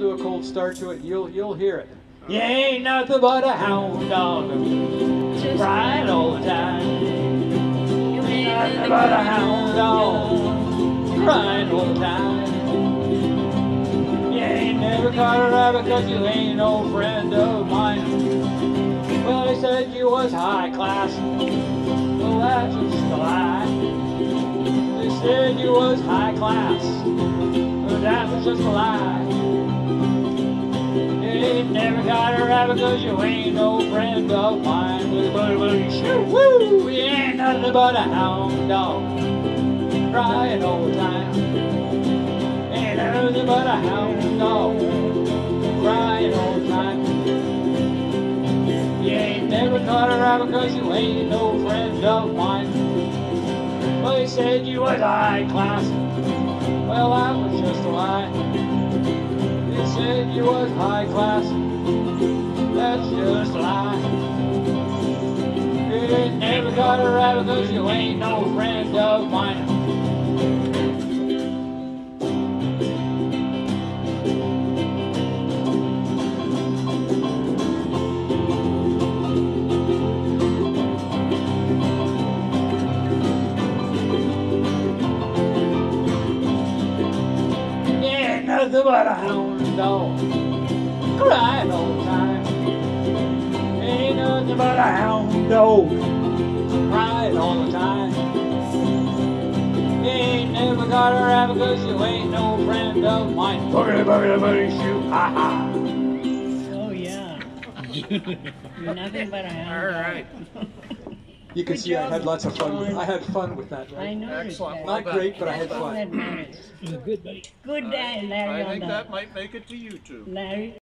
do a cold start to it. You'll you'll hear it. You ain't nothing but a hound dog, crying all the time. You ain't nothing but a hound dog, crying all the time. You ain't never caught a rabbit 'cause you ain't no friend of mine. Well, they said you was high class. Well, that's just a lie. They said you was high class. Well, that was just a lie. You ain't never got a rabbit 'cause you ain't no friend of mine. You ain't nothing but a hound dog. Crying all the time. Ain't nothing but a hound dog. Crying all the time. You ain't never caught a rabbit 'cause you ain't no friend of mine. Well, they said you was high class. Well, said you was high class. That's just a lie. You ain't never caught a rabbit 'cause you ain't no friend of mine. Yeah, nothing but a hound dog crying all the time. Ain't nothing but a hound dog crying all the time. Ain't never got a rabbit 'cause you ain't no friend of mine. Boogity, boogity, boogity, shoot, ha ha. Oh, yeah. You're nothing but a hound All dog. right. You can Good see I job, had lots of fun. With, John. I had fun with that. I Right? noticed Excellent. that. Not Well great, but I had That's all fun. that matters. Good, Good day, Larry, I on think that. that might make it to YouTube. Larry,